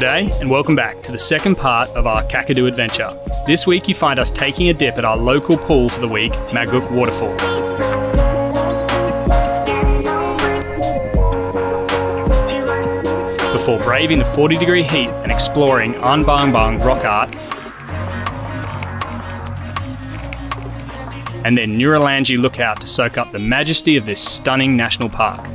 G'day, and welcome back to the second part of our Kakadu adventure. This week you find us taking a dip at our local pool for the week, Maguk Waterfall. Before braving the 40 degree heat and exploring Anbangbang rock art and then Nourlangie Lookout to soak up the majesty of this stunning national park.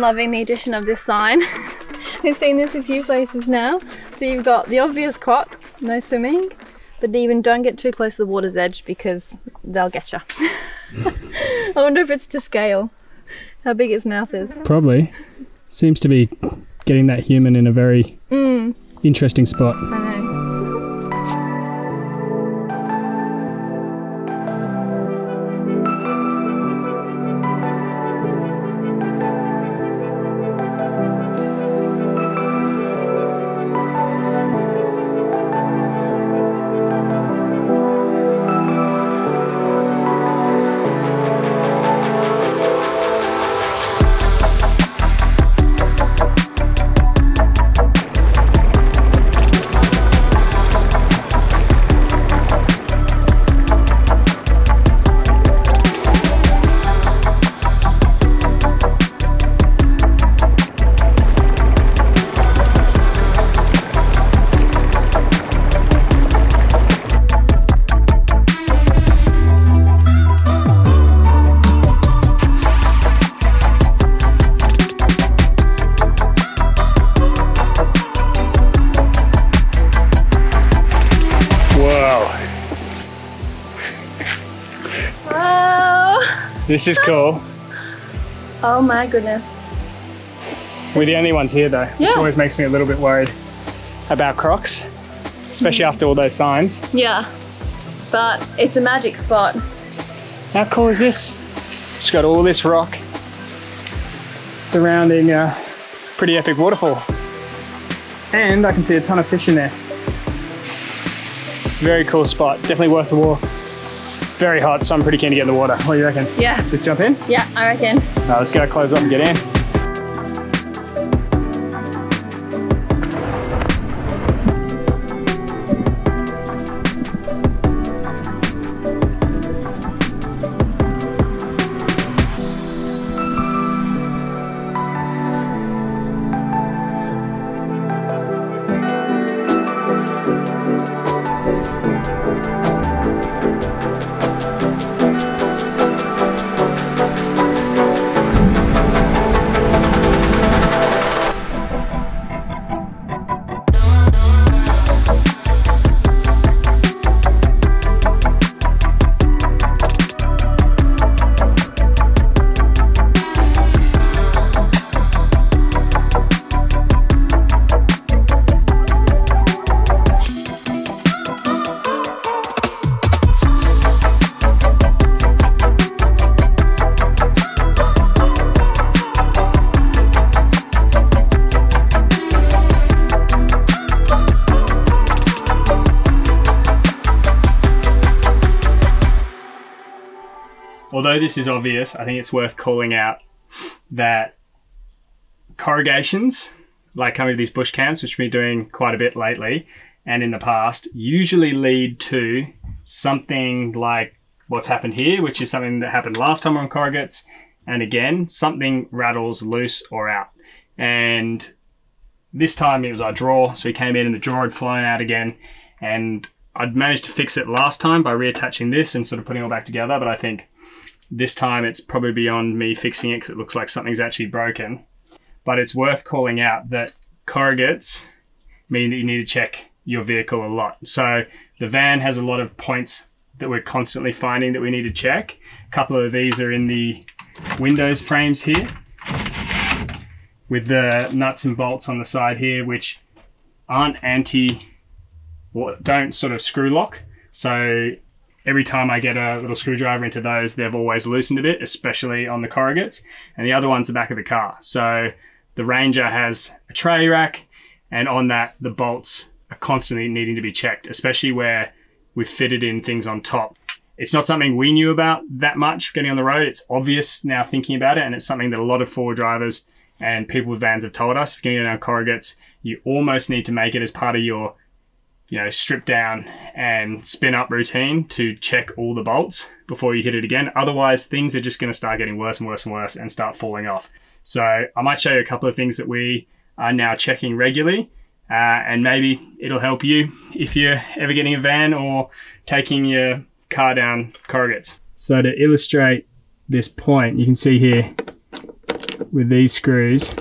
I'm loving the addition of this sign. We've seen this a few places now. So you've got the obvious croc, no swimming, but even don't get too close to the water's edge because they'll get you. I wonder if it's to scale, how big its mouth is. Probably. Seems to be getting that human in a very Mm, interesting spot. This is cool. oh my goodness. We're the only ones here though, which always makes me a little bit worried about crocs, especially mm. after all those signs. Yeah, but it's a magic spot. How cool is this? It's got all this rock surrounding a pretty epic waterfall. And I can see a ton of fish in there. Very cool spot, definitely worth the walk. Very hot, so I'm pretty keen to get in the water. What do you reckon? Yeah, Just jump in? yeah, I reckon. Now let's go close up and get in. This is obvious, I think it's worth calling out that corrugations, like coming to these bush camps, which we've been doing quite a bit lately and in the past, usually lead to something like what's happened here, which is something that happened last time on corrugates, and again, something rattles loose or out. And this time it was our drawer, so we came in and the drawer had flown out again. And I'd managed to fix it last time by reattaching this and sort of putting it all back together, but I think this time it's probably beyond me fixing it because it looks like something's actually broken. But it's worth calling out that corrugates mean that you need to check your vehicle a lot. So the van has a lot of points that we're constantly finding that we need to check. A couple of these are in the windows frames here with the nuts and bolts on the side here, which aren't anti, well, don't sort of screw lock. So every time I get a little screwdriver into those, they've always loosened a bit, especially on the corrugates. And the other one's the back of the car. So the Ranger has a tray rack, and on that, the bolts are constantly needing to be checked, especially where we've fitted in things on top. It's not something we knew about that much getting on the road. It's obvious now thinking about it, and it's something that a lot of four drivers and people with vans have told us. If you're getting on corrugates, you almost need to make it as part of your you know, strip down and spin up routine to check all the bolts before you hit it again. Otherwise, things are just going to start getting worse and worse and worse and start falling off. So I might show you a couple of things that we are now checking regularly uh, and maybe it'll help you if you're ever getting a van or taking your car down corrugates. So to illustrate this point, you can see here with these screws,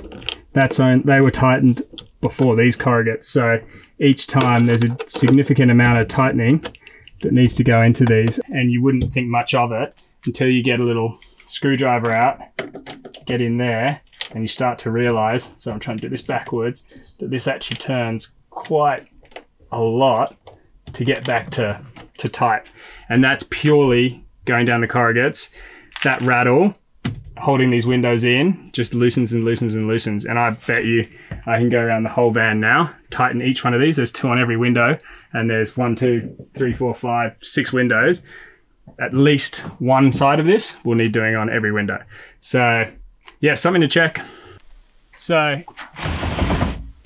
that's on, they were tightened before these corrugates. So each time there's a significant amount of tightening that needs to go into these and you wouldn't think much of it until you get a little screwdriver out, get in there and you start to realize, so I'm trying to do this backwards, that this actually turns quite a lot to get back to, to tight. And that's purely going down the corrugates. That rattle holding these windows in just loosens and loosens and loosens. And I bet you I can go around the whole van now, tighten each one of these. There's two on every window, and there's one, two, three, four, five, six windows. At least one side of this we'll need doing on every window. So, yeah, something to check. So,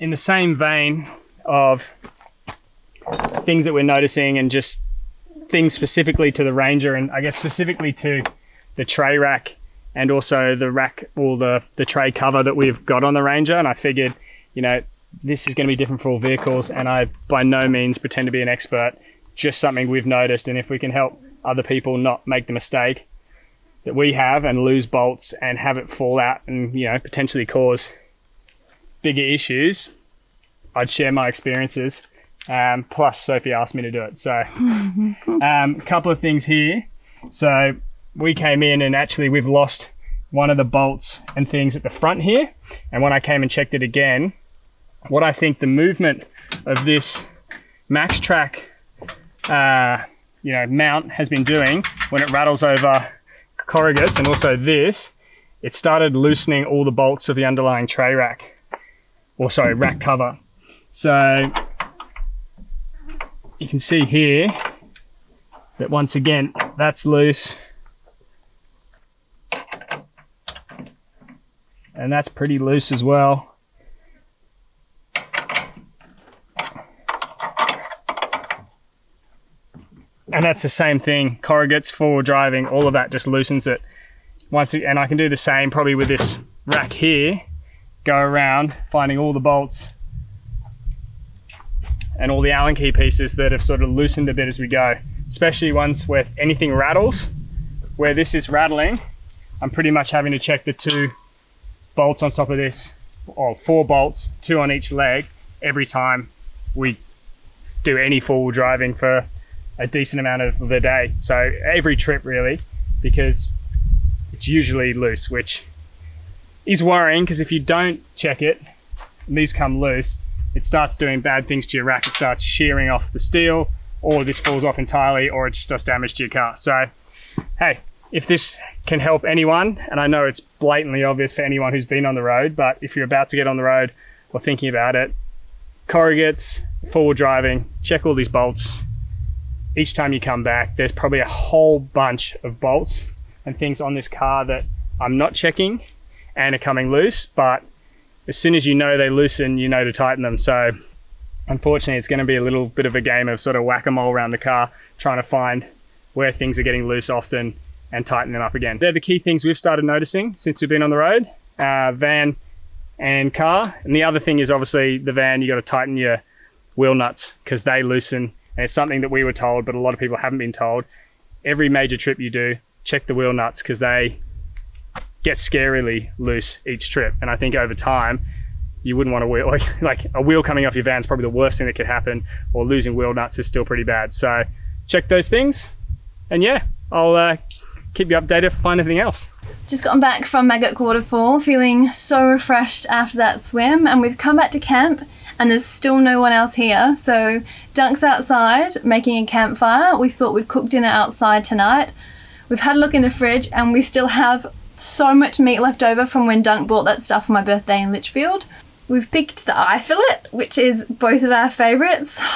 in the same vein of things that we're noticing and just things specifically to the Ranger and I guess specifically to the tray rack and also the rack or the, the tray cover that we've got on the Ranger. And I figured, you know, this is going to be different for all vehicles. And I by no means pretend to be an expert, just something we've noticed. And if we can help other people not make the mistake that we have and lose bolts and have it fall out and, you know, potentially cause bigger issues, I'd share my experiences. Um, plus, Sophie asked me to do it. So, um, a couple of things here. So, we came in and actually we've lost one of the bolts and things at the front here. And when I came and checked it again, what I think the movement of this MaxTrax, uh, you know, mount has been doing when it rattles over corrugates and also this, it started loosening all the bolts of the underlying tray rack, or sorry, rack cover. So you can see here that once again, that's loose and that's pretty loose as well. And that's the same thing, corrugates, forward driving, all of that just loosens it. Once and I can do the same probably with this rack here, go around finding all the bolts and all the Allen key pieces that have sort of loosened a bit as we go, especially once where anything rattles, where this is rattling, I'm pretty much having to check the two bolts on top of this, or four bolts, two on each leg, every time we do any four-wheel driving for a decent amount of the day. So every trip really, because it's usually loose, which is worrying because if you don't check it, and these come loose, it starts doing bad things to your rack. It starts shearing off the steel, or this falls off entirely, or it just does damage to your car. So, hey, if this can help anyone, and I know it's blatantly obvious for anyone who's been on the road, but if you're about to get on the road or thinking about it, corrugates, forward driving, check all these bolts. Each time you come back, there's probably a whole bunch of bolts and things on this car that I'm not checking and are coming loose, but as soon as you know they loosen, you know to tighten them. So unfortunately, it's going to be a little bit of a game of sort of whack-a-mole around the car, trying to find where things are getting loose often and tighten them up again. They're the key things we've started noticing since we've been on the road, uh, van and car. And the other thing is obviously the van, you got to tighten your wheel nuts because they loosen. And it's something that we were told, but a lot of people haven't been told. Every major trip you do, check the wheel nuts because they get scarily loose each trip. And I think over time, you wouldn't want a wheel like, a wheel coming off your van is probably the worst thing that could happen, or losing wheel nuts is still pretty bad. So check those things, and yeah, I'll uh, keep you updated if I find anything else. Just gotten back from Maguk Waterfall, feeling so refreshed after that swim, and we've come back to camp, and there's still no one else here. So Dunk's outside making a campfire. We thought we'd cook dinner outside tonight. We've had a look in the fridge, and we still have so much meat left over from when Dunk bought that stuff for my birthday in Litchfield. We've picked the eye fillet, which is both of our favourites.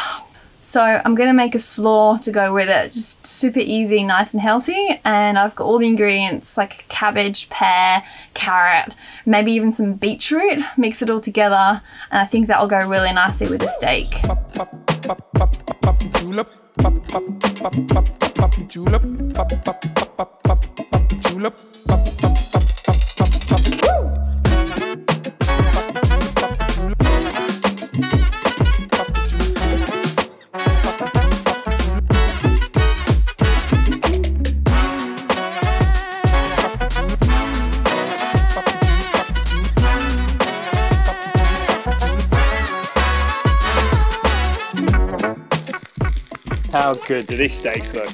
So I'm gonna make a slaw to go with it, just super easy, nice and healthy. And I've got all the ingredients like cabbage, pear, carrot, maybe even some beetroot, mix it all together. And I think that'll go really nicely with the steak. julep, How good do these steaks look?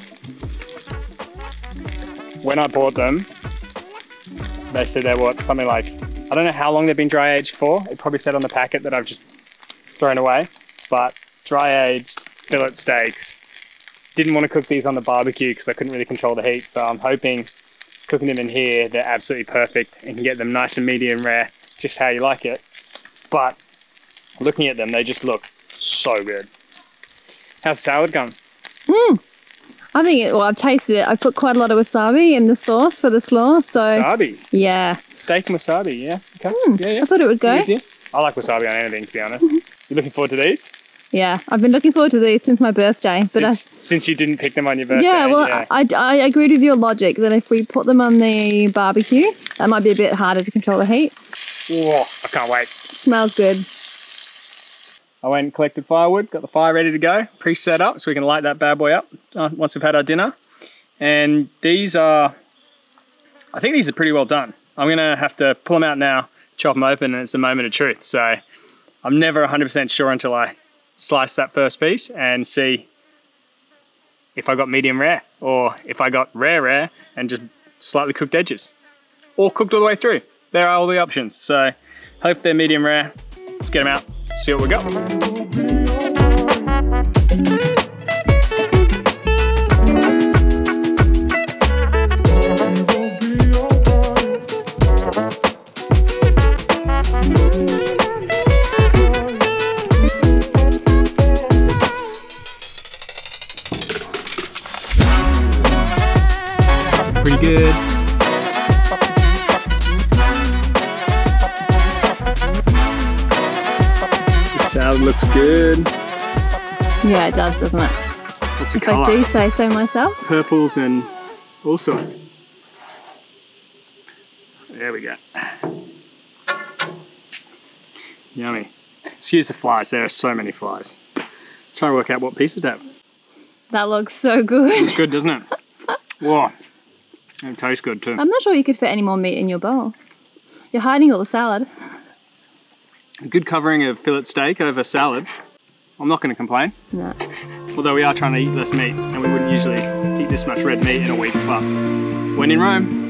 When I bought them, they said they were something like, I don't know how long they've been dry aged for. It probably said on the packet that I've just thrown away, but dry aged fillet steaks. Didn't want to cook these on the barbecue because I couldn't really control the heat, so I'm hoping cooking them in here, they're absolutely perfect and can get them nice and medium rare, just how you like it. But looking at them, they just look so good. How's the salad going? Mm. I think it, well, I've tasted it. I put quite a lot of wasabi in the sauce for the slaw, so Wasabi. yeah. Steak and wasabi, yeah. Okay. Mm. Yeah, yeah. I thought it would go. Easy. I like wasabi on anything, to be honest. You looking forward to these? Yeah, I've been looking forward to these since my birthday. But I, Since, since you didn't pick them on your birthday. yeah, well, I, I agreed with your logic that if we put them on the barbecue, that might be a bit harder to control the heat. Whoa, I can't wait. Smells good. I went and collected firewood, got the fire ready to go, pre-set up so we can light that bad boy up uh, once we've had our dinner. And these are, I think these are pretty well done. I'm gonna have to pull them out now, chop them open, and it's a moment of truth. So I'm never 100% sure until I slice that first piece and see if I got medium rare or if I got rare rare and just slightly cooked edges or cooked all the way through. There are all the options. So hope they're medium rare. Let's get them out, see what we got. Looks good. Yeah, it does, doesn't it? What's the If I do say so myself. Purples and all sorts. There we go. Yummy. Excuse the flies, there are so many flies. Trying to work out what pieces to have. That looks so good. It's good, doesn't it? Whoa. It tastes good too. I'm not sure you could fit any more meat in your bowl. You're hiding all the salad. Good covering of fillet steak over salad. I'm not going to complain. No. Although we are trying to eat less meat, and we wouldn't usually eat this much red meat in a week, but when in Rome.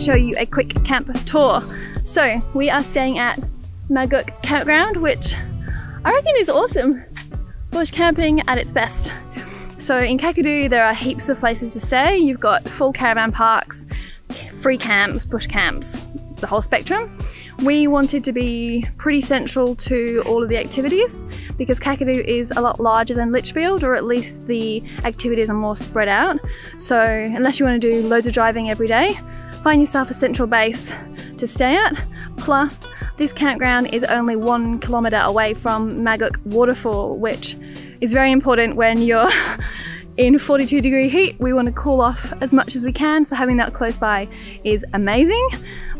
Show you a quick camp tour. So we are staying at Maguk Campground, which I reckon is awesome. Bush camping at its best. So in Kakadu, there are heaps of places to stay. You've got full caravan parks, free camps, bush camps, the whole spectrum. We wanted to be pretty central to all of the activities because Kakadu is a lot larger than Litchfield, or at least the activities are more spread out. So unless you want to do loads of driving every day, find yourself a central base to stay at. Plus, this campground is only one kilometre away from Maguk Waterfall, which is very important when you're in 42 degree heat. We want to cool off as much as we can, so having that close by is amazing.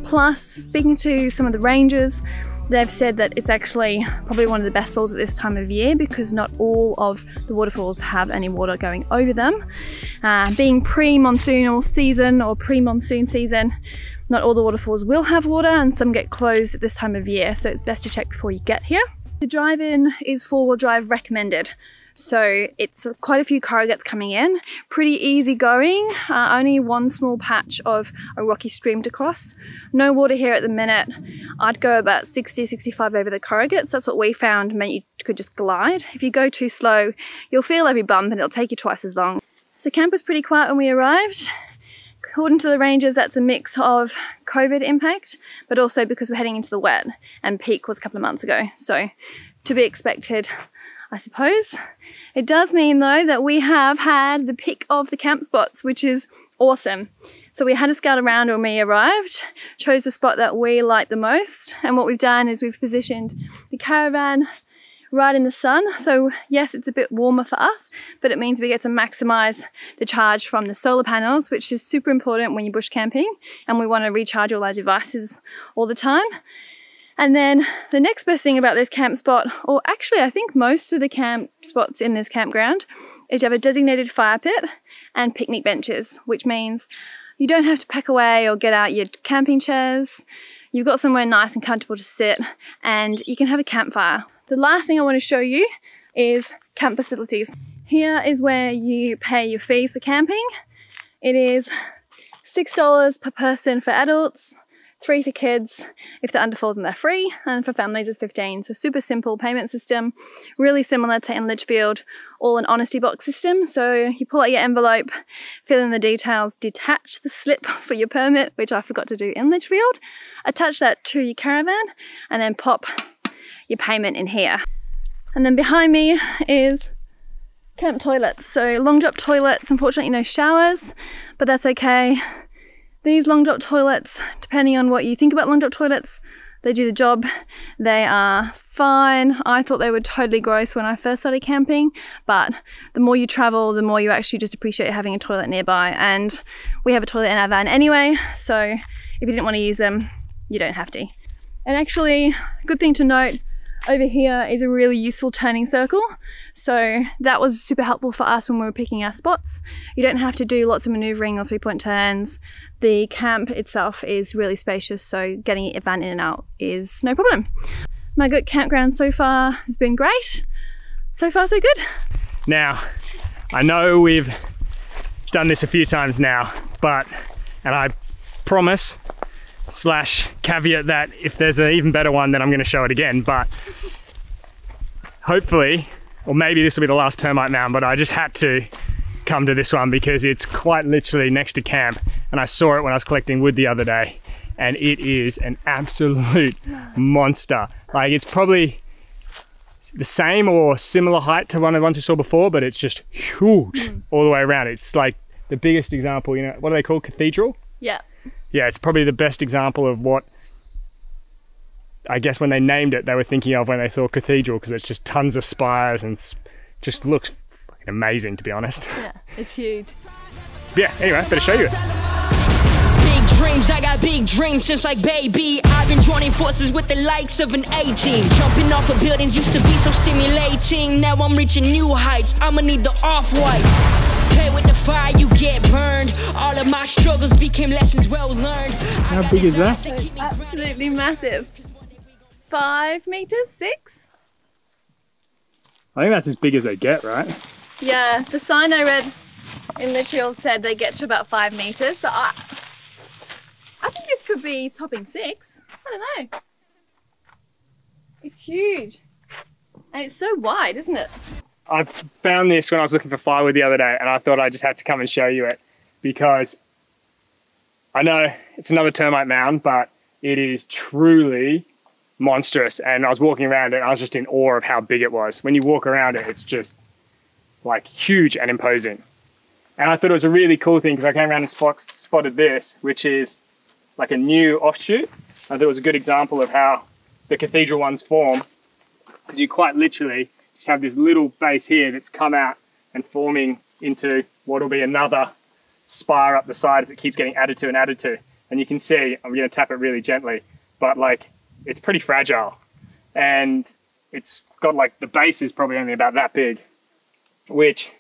Plus, speaking to some of the rangers, they've said that it's actually probably one of the best falls at this time of year because not all of the waterfalls have any water going over them. Uh, being pre-monsoonal season or pre-monsoon season, not all the waterfalls will have water and some get closed at this time of year, so it's best to check before you get here. The drive-in is four-wheel drive recommended. So it's quite a few corrugates coming in, pretty easy going, uh, only one small patch of a rocky stream to cross. No water here at the minute. I'd go about 60, 65 over the corrugates. That's what we found meant you could just glide. If you go too slow, you'll feel every bump and it'll take you twice as long. So camp was pretty quiet when we arrived. According to the rangers, that's a mix of COVID impact, but also because we're heading into the wet and peak was a couple of months ago. So to be expected, I suppose. It does mean though that we have had the pick of the camp spots, which is awesome. So we had a scout around when we arrived, chose the spot that we liked the most. And what we've done is we've positioned the caravan right in the sun. So yes, it's a bit warmer for us, but it means we get to maximize the charge from the solar panels, which is super important when you're bush camping and we want to recharge all our devices all the time. And then the next best thing about this camp spot, or actually I think most of the camp spots in this campground, is you have a designated fire pit and picnic benches, which means you don't have to pack away or get out your camping chairs. You've got somewhere nice and comfortable to sit and you can have a campfire. The last thing I want to show you is camp facilities. Here is where you pay your fees for camping. It is $6 per person for adults, three for kids. If they're under four, then they're free, and for families, it's 15. So super simple payment system, really similar to in Litchfield, all an honesty box system. So you pull out your envelope, fill in the details, detach the slip for your permit, which I forgot to do in Litchfield, attach that to your caravan, and then pop your payment in here. And then behind me is camp toilets. So long drop toilets, unfortunately no showers, but that's okay. These long drop toilets, depending on what you think about long drop toilets, they do the job. They are fine. I thought they were totally gross when I first started camping, but the more you travel, the more you actually just appreciate having a toilet nearby. And we have a toilet in our van anyway, so if you didn't want to use them, you don't have to. And actually, good thing to note, over here is a really useful turning circle. So that was super helpful for us when we were picking our spots. You don't have to do lots of maneuvering or three point turns. The camp itself is really spacious, so getting a van in and out is no problem. Maguk campground so far has been great. So far, so good. Now, I know we've done this a few times now, but, and I promise slash caveat that if there's an even better one, then I'm going to show it again. But hopefully, or maybe this will be the last termite mound, but I just had to come to this one because it's quite literally next to camp. And I saw it when I was collecting wood the other day. And it is an absolute monster. Like it's probably the same or similar height to one of the ones we saw before, but it's just huge hmm. all the way around. It's like the biggest example, you know, what are they called? Cathedral? Yeah. yeah, it's probably the best example of what I guess when they named it, they were thinking of when they thought cathedral because it's just tons of spires and just looks fucking amazing to be honest. Yeah, it's huge. yeah, anyway, better show you it. Big dreams, I got big dreams since like baby. I've been joining forces with the likes of an A team. Jumping off of buildings used to be so stimulating. Now I'm reaching new heights. I'ma need the off whites. Play with the fire, you get burned. All of my struggles became lessons well learned. How big is that? Absolutely massive. Five meters, six? I think that's as big as they get, right? Yeah, the sign I read in the Litchfield said they get to about five meters, but I, could be topping six. I don't know. It's huge. And it's so wide, isn't it? I found this when I was looking for firewood the other day, and I thought I just had to come and show you it because I know it's another termite mound, but it is truly monstrous. And I was walking around it, and I was just in awe of how big it was. When you walk around it, it's just like huge and imposing. And I thought it was a really cool thing because I came around and spot, spotted this, which is like a new offshoot. I thought it was a good example of how the cathedral ones form because you quite literally just have this little base here that's come out and forming into what will be another spire up the side as it keeps getting added to and added to. And you can see, I'm going to tap it really gently, but like it's pretty fragile. And it's got like the base is probably only about that big, which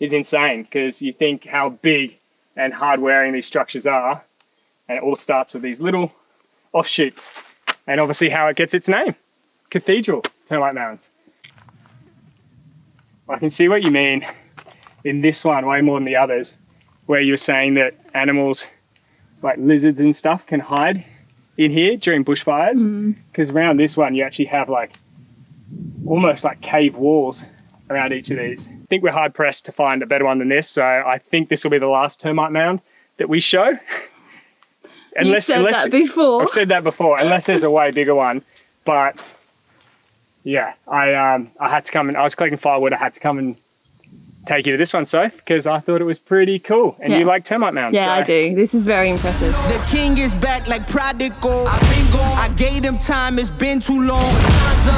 is insane because you think how big and hard wearing these structures are. And it all starts with these little offshoots. And obviously how it gets its name cathedral termite mounds. I can see what you mean in this one way more than the others, where you're saying that animals like lizards and stuff can hide in here during bushfires. Mm-hmm. Because around this one, you actually have like almost like cave walls around each of these. I think we're hard pressed to find a better one than this, so I think this will be the last termite mound that we show. You've said that before. I've said that before, unless there's a way bigger one. But yeah, I um I had to come and I was collecting firewood. I had to come and take you to this one, Soph, because I thought it was pretty cool. And you Yeah. like termite mounds. Yeah, I do. This is very impressive. The king is back like prodigal. I've been gone. I gave him time, it's been too long.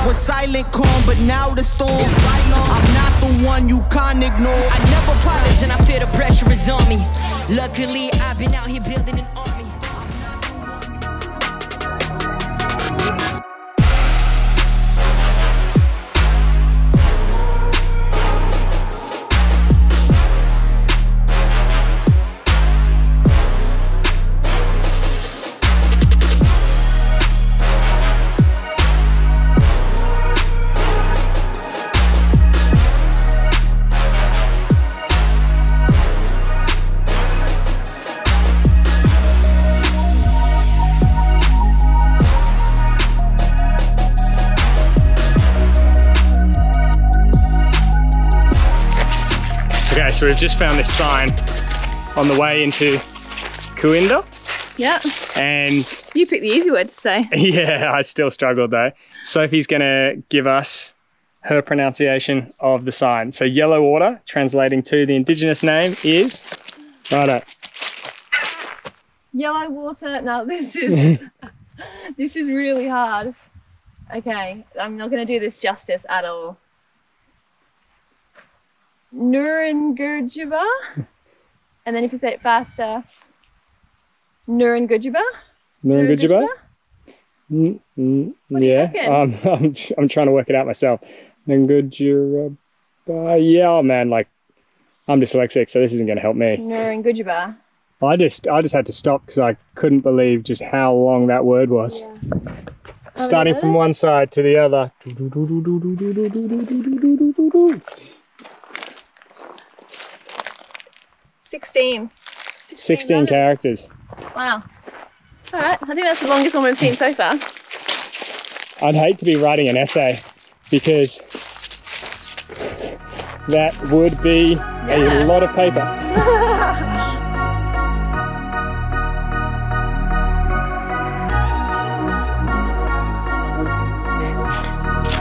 Was silent calm, but now the storm is right on. I'm not the one you can't ignore. I never apologize and I feel the pressure is on me. Luckily, I've been out here building an so we've just found this sign on the way into Cooinda. Yeah. And You picked the easy word to say. yeah, I still struggled though. Sophie's gonna give us her pronunciation of the sign. So yellow water, translating to the indigenous name is righto. Yellow water. Now this is this is really hard. Okay, I'm not going to do this justice at all. Nurengurjiba, and then if you say it faster, Nurengurjiba. Mm, mm, do you yeah, um, I'm, I'm trying to work it out myself. Nurungajiba. Yeah, oh man, like I'm dyslexic, so this isn't going to help me. Nurengurjiba. I just I just had to stop because I couldn't believe just how long that word was. Starting from one side to the other. Sixteen. 16 letters. characters. Wow. All right, I think that's the longest one we've seen so far. I'd hate to be writing an essay because that would be Yeah. a lot of paper.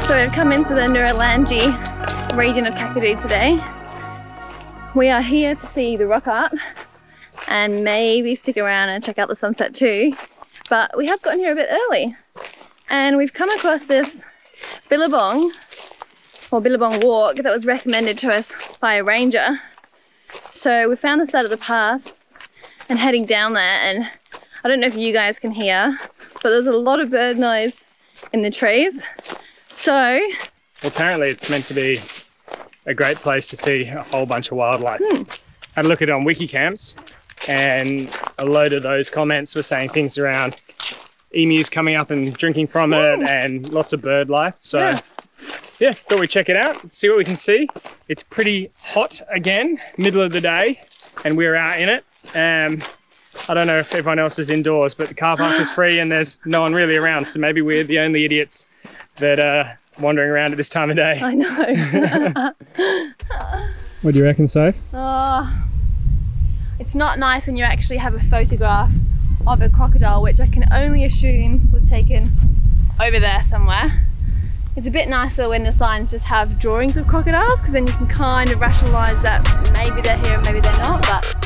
So we've come into the Nourlangie region of Kakadu today. We are here to see the rock art and maybe stick around and check out the sunset too. But we have gotten here a bit early and we've come across this billabong or billabong walk that was recommended to us by a ranger. So we found the side of the path and heading down there and I don't know if you guys can hear, but there's a lot of bird noise in the trees. So Apparently, it's meant to be a great place to see a whole bunch of wildlife. Had a look at it on Wikicamps, and a load of those comments were saying things around emus coming up and drinking from it, and lots of bird life. So, Yeah. yeah, thought we'd check it out, see what we can see. It's pretty hot again, middle of the day, and we're out in it. Um, I don't know if everyone else is indoors, but the car park is free and there's no one really around. So maybe we're the only idiots that are wandering around at this time of day. I know. What do you reckon, Soph? oh, ah, it's not nice when you actually have a photograph of a crocodile, which I can only assume was taken over there somewhere. It's a bit nicer when the signs just have drawings of crocodiles because then you can kind of rationalise that maybe they're here and maybe they're not. But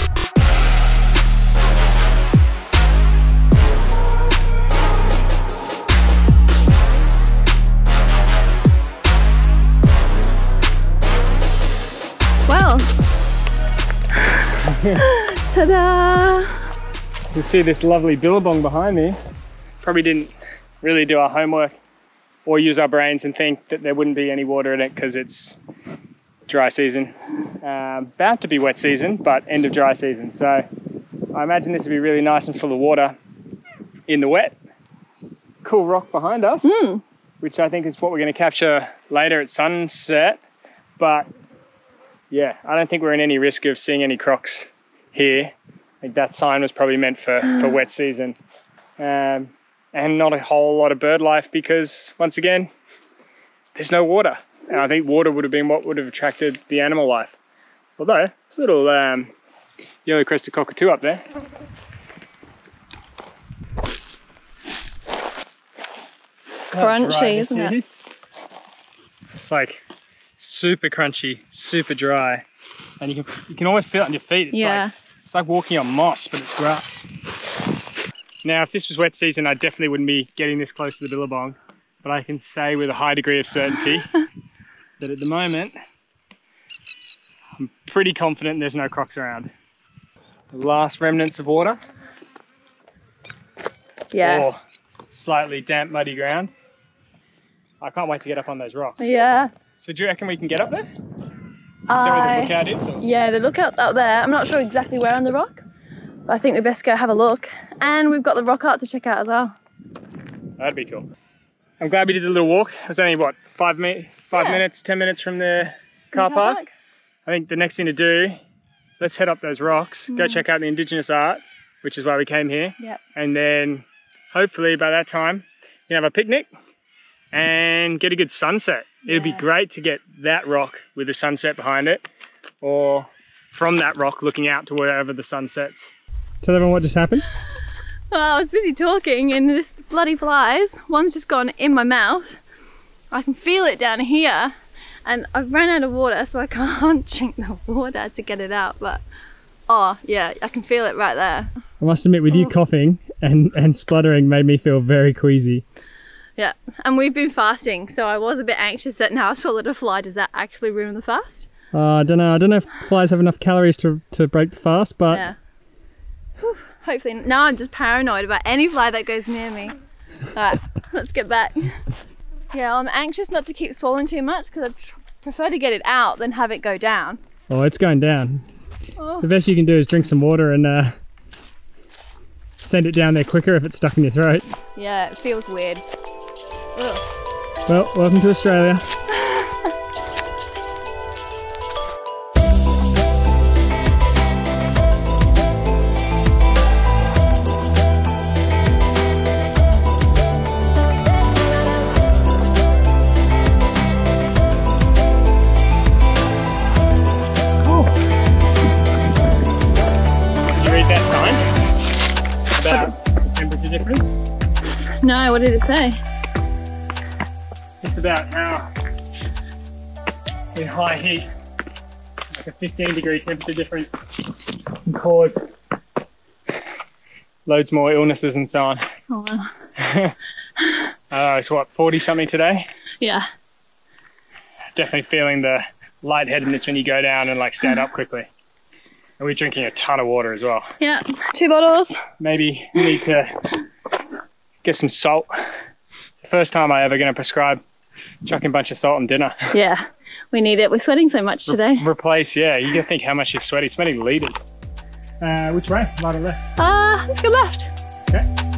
ta-da! You can see this lovely billabong behind me. Probably didn't really do our homework or use our brains and think that there wouldn't be any water in it because it's dry season. Um, about to be wet season, but end of dry season. So I imagine this would be really nice and full of water in the wet. Cool rock behind us, which I think is what we're going to capture later at sunset. But yeah, I don't think we're in any risk of seeing any crocs here. I think that sign was probably meant for, for wet season. Um, and not a whole lot of bird life because, once again, there's no water. And I think water would have been what would have attracted the animal life. Although, there's a little um, yellow crested cockatoo up there. It's crunchy, isn't it? It's like super crunchy, super dry, and you can you can almost feel it on your feet. It's Yeah. like it's like walking on moss, but it's grass. Now, if this was wet season, I definitely wouldn't be getting this close to the billabong, but I can say with a high degree of certainty that at the moment, I'm pretty confident there's no crocs around. The last remnants of water, Yeah. or slightly damp, muddy ground. I can't wait to get up on those rocks. Yeah. So do you reckon we can get up there? Is that where the is? Yeah, the lookout's up there. I'm not sure exactly where on the rock, but I think we best go have a look. And we've got the rock art to check out as well. That'd be cool. I'm glad we did the little walk. It was only what five mi- five Yeah. minutes, ten minutes from the car park. I think the next thing to do, let's head up those rocks, go Mm. check out the indigenous art, which is why we came here, Yep. and then hopefully by that time we can have a picnic and get a good sunset. It'd be great to get that rock with the sunset behind it, or from that rock looking out to wherever the sun sets. Tell everyone what just happened. Well, I was busy talking and this bloody flies. One's just gone in my mouth. I can feel it down here. And I've run out of water, so I can't drink the water to get it out. But oh, yeah, I can feel it right there. I must admit, with you Oh. coughing and, and spluttering made me feel very queasy. Yeah, and we've been fasting, so I was a bit anxious that now I saw that a fly. Does that actually ruin the fast? Uh, I don't know. I don't know if flies have enough calories to, to break the fast, but Yeah. Whew, hopefully, now I'm just paranoid about any fly that goes near me. Alright, let's get back. Yeah, I'm anxious not to keep swallowing too much because I prefer to get it out than have it go down. oh, it's going down. Oh. The best you can do is drink some water and uh, send it down there quicker if it's stuck in your throat. Yeah, it feels weird. Ugh. Well, welcome to Australia. Did you read that sign about temperature difference? No, what did it say? It's about how in high heat, like a 15 degree temperature difference can cause loads more illnesses and so on. Oh wow. Uh, it's what, 40 something today? Yeah. Definitely feeling the lightheadedness when you go down and like stand up quickly. And we're drinking a ton of water as well. Yeah. Two bottles. Maybe we need to get some salt. The first time I ever going to prescribe chucking a bunch of salt on dinner. Yeah. We need it. We're sweating so much today. Replace, yeah, you gotta think how much you've sweated. Sweating liters. Uh, which way? Right or left? Ah, let's go left. Okay.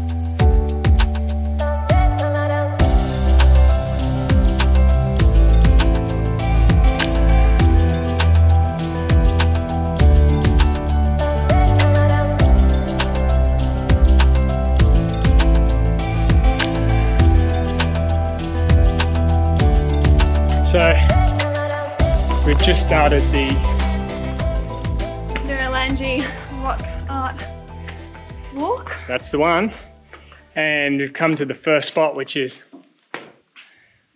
Just started the Nourlangie rock art walk. That's the one. And we've come to the first spot, which is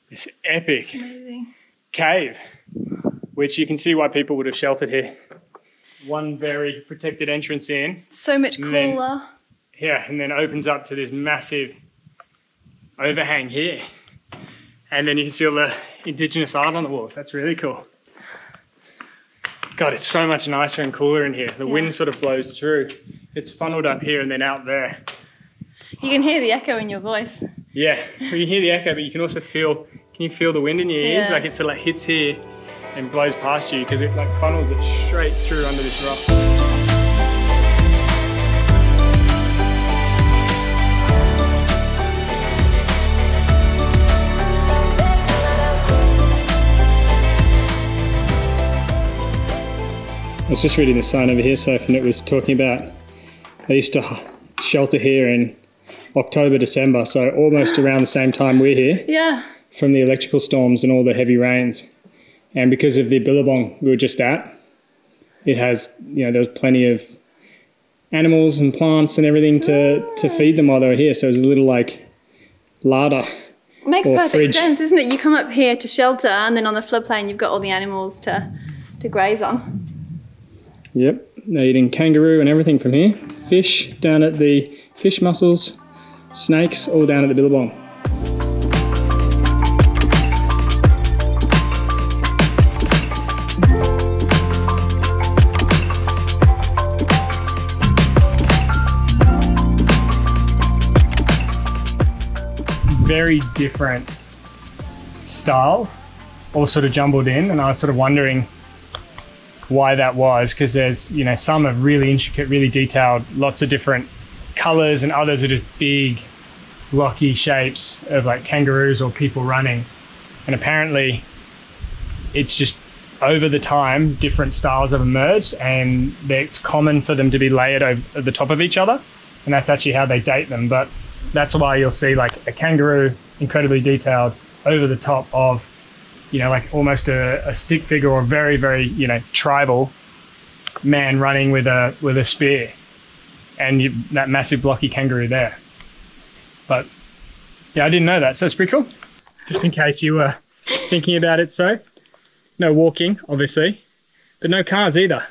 this epic Amazing. cave, which you can see why people would have sheltered here. One very protected entrance in, So much And then- cooler. yeah, and then opens up to this massive overhang here. And then you can see all the indigenous art on the walls. That's really cool. God, it's so much nicer and cooler in here. The wind sort of blows through. It's funneled up here and then out there. You can hear the echo in your voice. Yeah, well, you hear the echo, but you can also feel. Can you feel the wind in your ears? Yeah. Like it sort of like hits here and blows past you because it like funnels it straight through under this rock. I was just reading the sign over here, Soph, and it was talking about they used to shelter here in October, December, so almost around the same time we're here Yeah. from the electrical storms and all the heavy rains. And because of the billabong we were just at, it has, you know, there was plenty of animals and plants and everything to, to feed them while they were here. So it was a little like larder. Makes Or perfect fridge. sense, isn't it? You come up here to shelter, and then on the floodplain, you've got all the animals to to graze on. Yep, they're eating kangaroo and everything from here. Fish down at the fish mussels, snakes all down at the billabong. Very different styles, all sort of jumbled in, and I was sort of wondering why that was because there's you know some are really intricate really detailed lots of different colors and others are just big rocky shapes of like kangaroos or people running. And apparently it's just over the time different styles have emerged and it's common for them to be layered over the top of each other. And that's actually how they date them. But that's why you'll see like a kangaroo incredibly detailed over the top of you know, like almost a, a stick figure or a very, very, you know, tribal man running with a with a spear, and you, that massive blocky kangaroo there. But yeah, I didn't know that, so it's pretty cool. Just in case you were thinking about it, so no walking, obviously, but no cars either.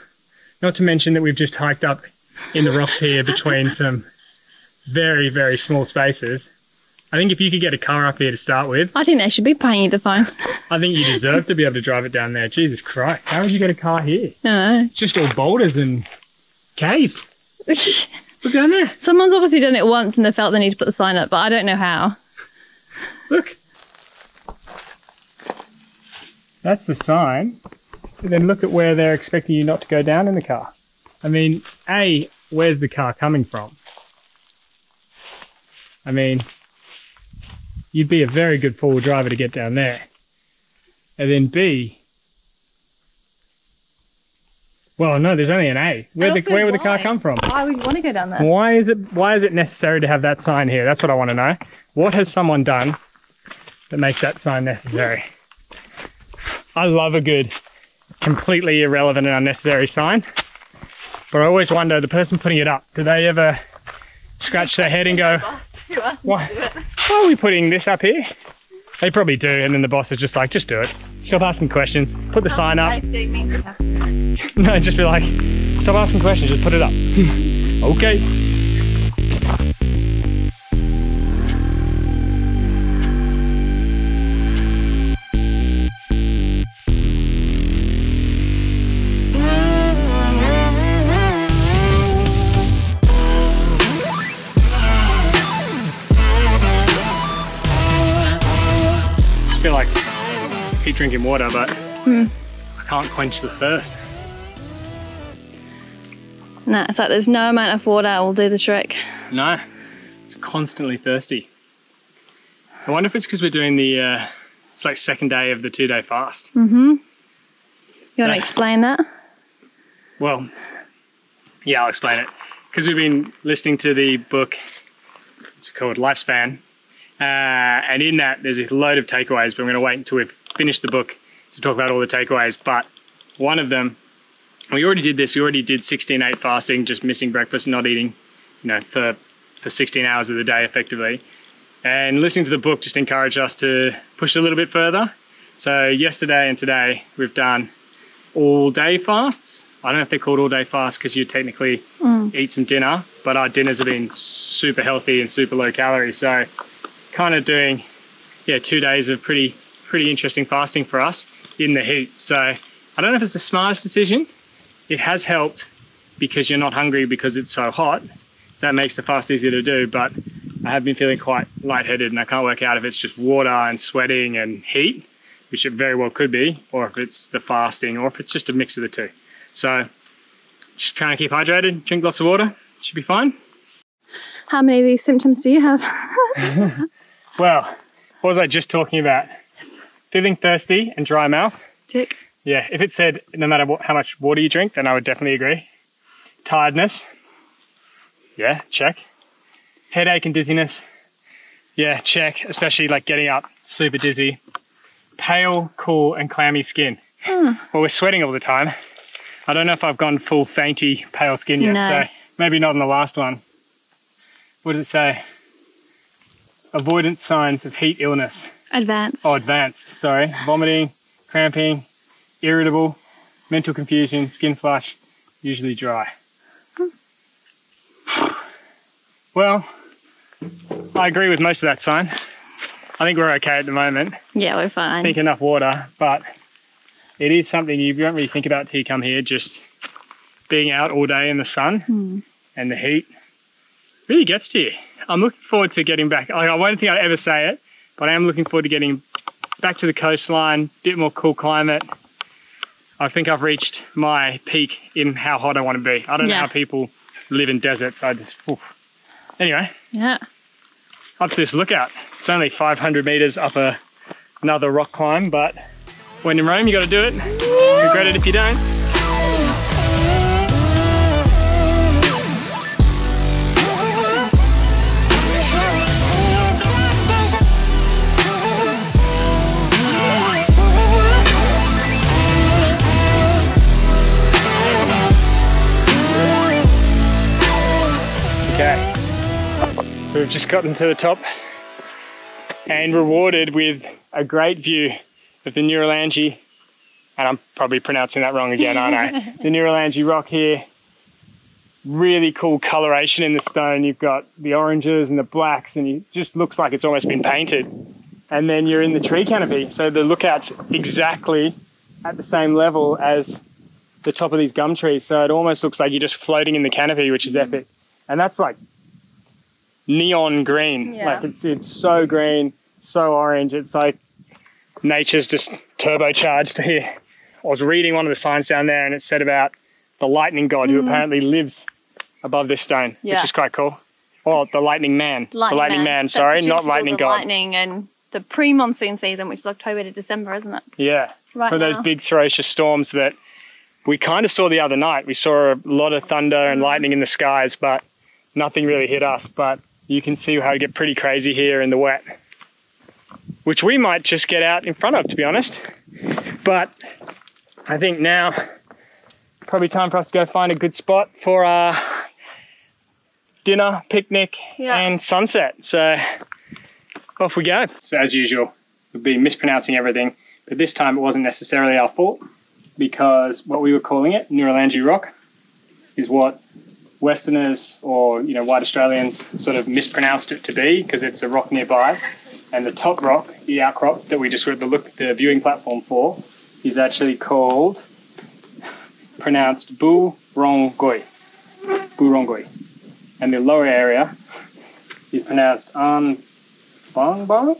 Not to mention that we've just hiked up in the rocks here between some very, very small spaces. I think if you could get a car up here to start with, I think they should be paying you the fine. I think you deserve to be able to drive it down there. Jesus Christ. How would you get a car here? No. It's just all boulders and caves. Look down there. Someone's obviously done it once and they felt they need to put the sign up, but I don't know how. Look. That's the sign. Then look at where they're expecting you not to go down in the car. I mean, A, where's the car coming from? I mean, you'd be a very good four-wheel driver to get down there. And then B, well, no, there's only an A. Where, the, where would the car come from? Why would you want to go down there? Why is it why is it necessary to have that sign here? That's what I want to know. What has someone done that makes that sign necessary? I love a good, completely irrelevant and unnecessary sign. But I always wonder the person putting it up, do they ever scratch their head and go, why, why are we putting this up here? They probably do, and then the boss is just like, just do it. Stop asking questions. Put the sign up. No, just be like, stop asking questions, just put it up. okay. Feel like I keep drinking water, but I can't quench the thirst. No, it's like there's no amount of water will do the trick. No, it's constantly thirsty. I wonder if it's because we're doing the, uh, it's like second day of the two day fast. Mm-hmm. You want to explain that? Well, yeah, I'll explain it. Because we've been listening to the book, it's called Lifespan, Uh, and in that, there's a load of takeaways, but I'm going to wait until we've finished the book to talk about all the takeaways. But one of them, we already did this. We already did 16-8 fasting, just missing breakfast, not eating, you know, for for 16 hours of the day effectively. And listening to the book just encouraged us to push a little bit further. So yesterday and today we've done all day fasts. I don't know if they're called all day fasts because you technically eat some dinner, but our dinners have been super healthy and super low calorie. So kind of doing yeah two days of pretty pretty interesting fasting for us in the heat. So I don't know if it's the smartest decision. It has helped because you're not hungry because it's so hot. So that makes the fast easier to do. But I have been feeling quite lightheaded and I can't work out if it's just water and sweating and heat, which it very well could be, or if it's the fasting, or if it's just a mix of the two. So just trying to keep hydrated, drink lots of water, should be fine. How many of these symptoms do you have? Well, what was I just talking about? Feeling thirsty and dry mouth. Tick. Yeah, if it said no matter what, how much water you drink, then I would definitely agree. Tiredness. Yeah, check. Headache and dizziness. Yeah, check. Especially like getting up super dizzy. Pale, cool, and clammy skin. Hmm. Well, we're sweating all the time. I don't know if I've gone full fainty pale skin yet, No. so maybe not in the last one. What does it say? Avoidance signs of heat illness. Advanced. Oh, advanced, sorry. Vomiting, cramping, irritable, mental confusion, skin flush, usually dry. Well, I agree with most of that sign. I think we're okay at the moment. Yeah, we're fine. Think enough water, but it is something you don't really think about till you come here. Just being out all day in the sun hmm. and the heat really gets to you. I'm looking forward to getting back. I I won't think I'd ever say it, but I am looking forward to getting back to the coastline, a bit more cool climate. I think I've reached my peak in how hot I want to be. I don't know how people live in deserts. I just, oof. Anyway, Yeah. up to this lookout. It's only 500 meters up a, another rock climb, but when in Rome, you got to do it. Regret it if you don't. So we've just gotten to the top and rewarded with a great view of the Nourlangie. And I'm probably pronouncing that wrong again, aren't I? the Nourlangie rock here. Really cool coloration in the stone. You've got the oranges and the blacks, and it just looks like it's almost been painted. And then you're in the tree canopy. So the lookout's exactly at the same level as the top of these gum trees. So it almost looks like you're just floating in the canopy, which is epic. And that's like neon green. Yeah. Like it's, it's so green, so orange. It's like nature's just turbocharged here. I was reading one of the signs down there and it said about the lightning god who apparently lives above this stone, Mm. Yeah. which is quite cool. Or the lightning man. the lightning man, that sorry, not lightning god. Lightning and the pre-monsoon season, which is October to December, isn't it? Yeah. Right for those big ferocious storms that we kind of saw the other night. We saw a lot of thunder and lightning in the skies, but nothing really hit us. But you can see how it get pretty crazy here in the wet, which we might just get out in front of, to be honest. But I think now probably time for us to go find a good spot for our dinner, picnic, Yeah. and sunset. So off we go. So as usual, we've been mispronouncing everything, but this time it wasn't necessarily our fault because what we were calling it, Nourlangie Rock, is what Westerners or you know white Australians sort of mispronounced it to be because it's a rock nearby, and the top rock, the outcrop that we just were at the look the viewing platform for, is actually called pronounced Burrungkuy, Burrungkuy, and the lower area is pronounced Anbangbang.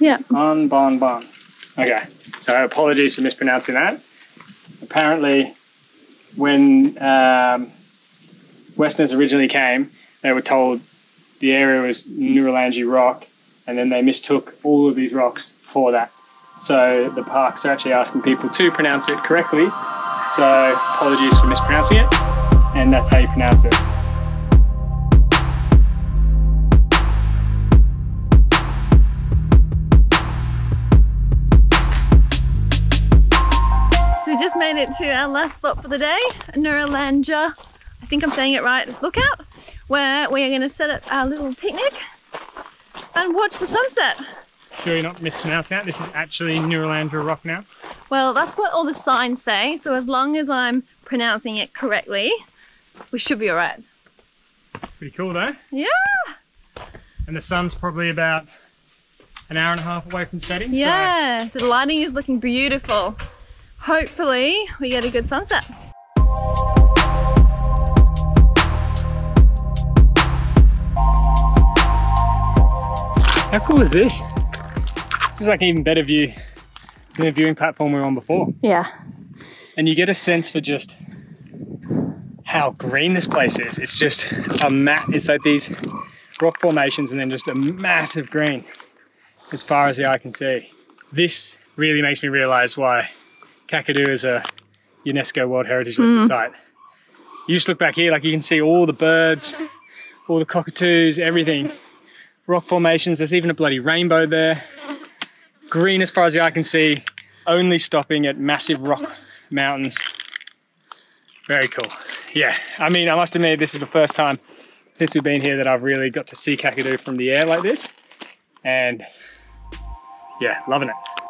Yeah. An Bon Bon. Okay, so apologies for mispronouncing that. Apparently, when um, Westerners originally came, they were told the area was Nourlangie Rock, and then they mistook all of these rocks for that. So the parks are actually asking people to pronounce it correctly. So apologies for mispronouncing it, and that's how you pronounce it. Just made it to our last spot for the day, Nawurlandja. I think I'm saying it right. Lookout, where we are going to set up our little picnic and watch the sunset. Sure you're not mispronouncing that. This is actually Nuralandra Rock now. Well, that's what all the signs say. So as long as I'm pronouncing it correctly, we should be all right. Pretty cool though. Yeah. And the sun's probably about an hour and a half away from setting. Yeah. The lighting is looking beautiful. Hopefully we get a good sunset. How cool is this? This is like an even better view than the viewing platform we were on before. Yeah. And you get a sense for just how green this place is. It's just a mat. It's like these rock formations and then just a massive green as far as the eye can see. This really makes me realize why Kakadu is a UNESCO World Heritage Listed mm-hmm. site. You just look back here, like you can see all the birds, all the cockatoos, everything. Rock formations, there's even a bloody rainbow there. Green as far as the eye can see, only stopping at massive rock mountains. Very cool. Yeah, I mean, I must admit, this is the first time since we've been here that I've really got to see Kakadu from the air like this. And yeah, loving it.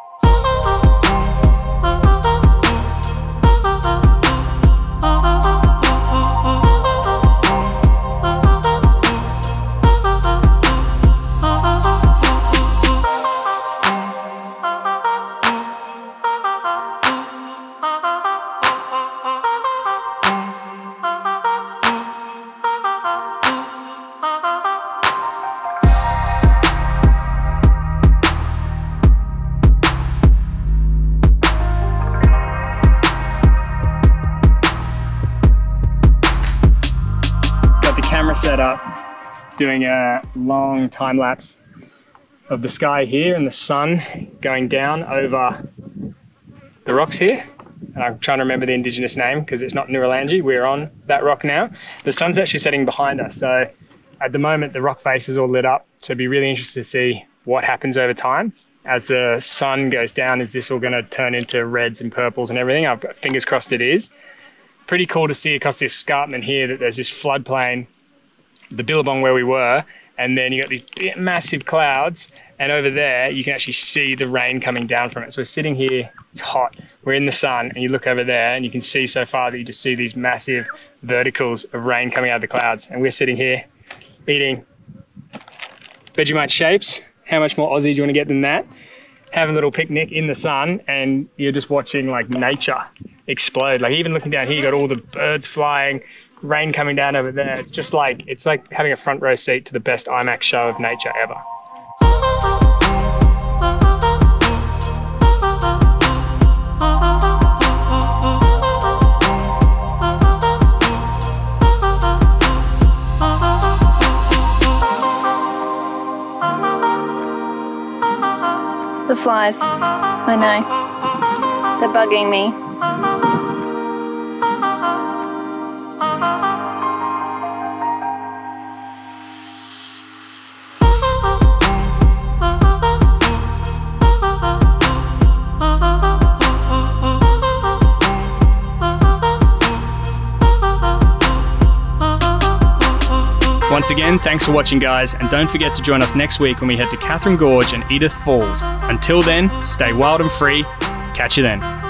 Up, doing a long time lapse of the sky here and the sun going down over the rocks here. And I'm trying to remember the indigenous name because it's not Nourlangie. We're on that rock now. The sun's actually setting behind us, so at the moment the rock face is all lit up. So it'd be really interesting to see what happens over time as the sun goes down. Is this all going to turn into reds and purples and everything? I've got fingers crossed it is pretty cool to see across this escarpment here that there's this floodplain, the Billabong where we were, and then you got these big, massive clouds, and over there you can actually see the rain coming down from it. So we're sitting here, it's hot, we're in the sun, and you look over there and you can see so far that you just see these massive verticals of rain coming out of the clouds, and we're sitting here eating Vegemite shapes. How much more Aussie do you want to get than that? Having a little picnic in the sun, and you're just watching like nature explode. Like even looking down here, you got all the birds flying, rain coming down over there. It's just like it's like having a front row seat to the best IMAX show of nature ever. The flies. I know. They're bugging me. Once again, thanks for watching, guys, and don't forget to join us next week when we head to Katherine Gorge and Edith Falls. Until then, stay wild and free. Catch you then.